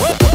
What?